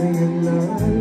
everything in life.